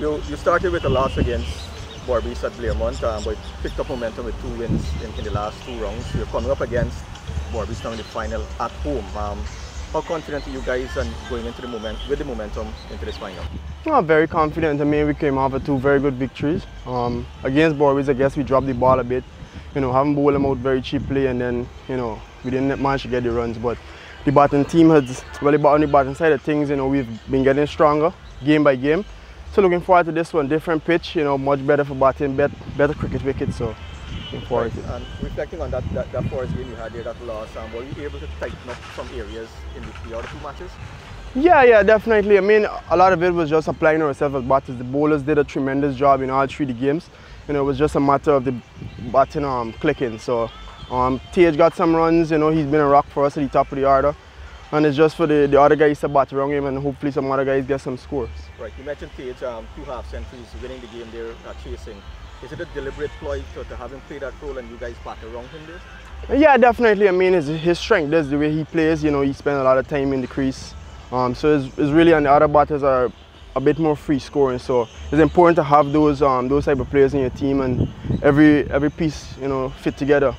You, you started with a loss against Berbice at Blairmont, um, but picked up momentum with two wins in, in the last two rounds. You're coming up against Berbice now in the final at home. Um, how confident are you guys on going into the moment with the momentum into this final? I'm very confident. I mean, we came off with two very good victories. Um, against Berbice, I guess we dropped the ball a bit. You know, having bowled them out very cheaply, and then you know we didn't manage to get the runs. But the batting team has, well, on the batting side of things, you know, we've been getting stronger game by game. So looking forward to this one. Different pitch, you know, much better for batting, better, better cricket wicket. So looking forward right. to it. And reflecting on that, that, that first game you had there, that loss, um, were you able to tighten up some areas in the, the other two matches? Yeah, yeah, definitely. I mean, a lot of it was just applying ourselves as batters. The bowlers did a tremendous job in all three of the games. You know, it was just a matter of the batting um, clicking. So, um, TH got some runs. You know, he's been a rock for us at the top of the order. And it's just for the, the other guys to bat around him and hopefully some other guys get some scores. Right, you mentioned Tage, um, two half centuries, winning the game there, uh, chasing. Is it a deliberate ploy to, to have him play that role and you guys bat around him there? Yeah, definitely. I mean, his, his strength is the way he plays. You know, he spends a lot of time in the crease. Um, so it's, it's really, and the other batters are a bit more free scoring. So it's important to have those um, those type of players in your team and every every piece, you know, fit together.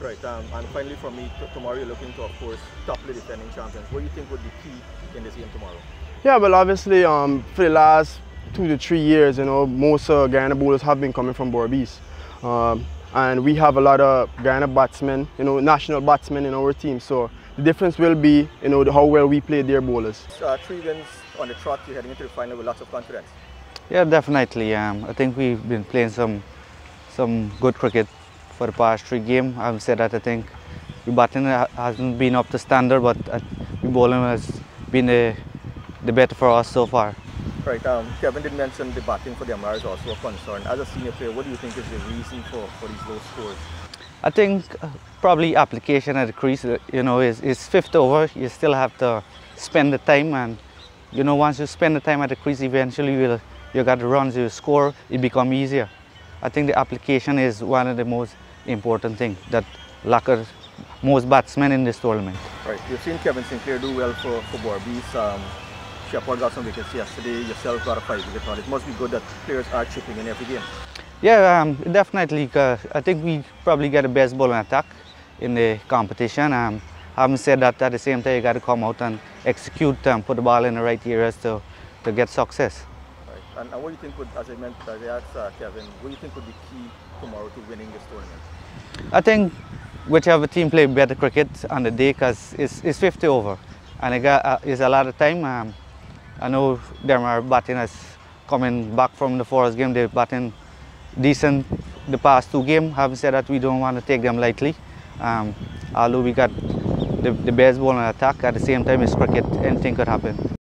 Right, um, and finally for me, tomorrow you're looking to, of course, topple the defending champions. What do you think would be key in this game tomorrow? Yeah, well, obviously, um, for the last two to three years, you know, most uh, Guyana bowlers have been coming from Berbice. Um, and we have a lot of Guyana batsmen, you know, national batsmen in our team. So the difference will be, you know, how well we play their bowlers. Uh, three wins on the trot, you're heading into the final with lots of confidence. Yeah, definitely. Um, I think we've been playing some some good cricket for the past three games. I've said that I think the batting hasn't been up to standard, but the bowling has been the, the better for us so far. Right, um, Tevin did mention the batting for Demerara is also a concern. As a senior player, what do you think is the reason for, for these low scores? I think uh, probably application at the crease, uh, you know, is, is fifth over. You still have to spend the time and, you know, once you spend the time at the crease, eventually you'll, you got the runs, you score, it become easier. I think the application is one of the most important thing that lacked most batsmen in this tournament. Right, you've seen Kevin Sinclair do well for, for Berbice. Um, Shepherd got some wickets yesterday, yourself got a five wicket on. It must be good that players are chipping in every game. Yeah, um, definitely. Uh, I think we probably get the best bowling attack in the competition. Um, having said that, at the same time, you got to come out and execute and um, put the ball in the right areas to, to get success. And, and what do you think would, as I meant, as I asked uh, Tevin, what do you think would be key tomorrow to winning this tournament? I think whichever team play better cricket on the day because it's, it's 50 over and it got, uh, it's a lot of time. Um, I know them are batting as coming back from the Forest game, they're batting decent the past two games. Having said that, we don't want to take them lightly. Um, although we got the, the best ball on attack, at the same time it's cricket, anything could happen.